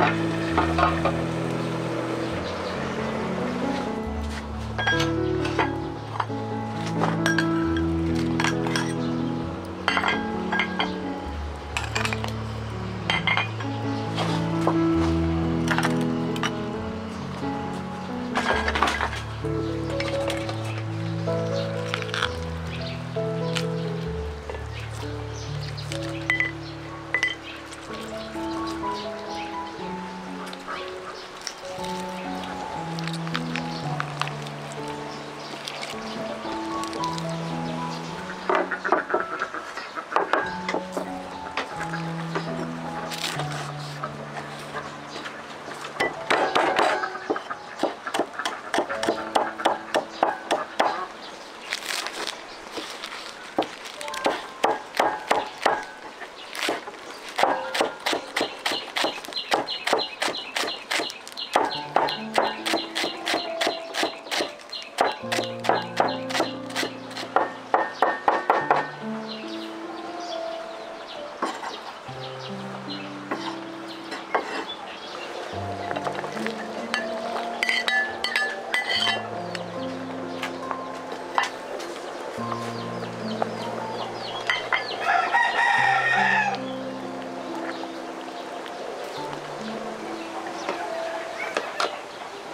Ha ha ha!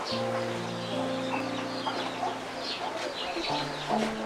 Thank you.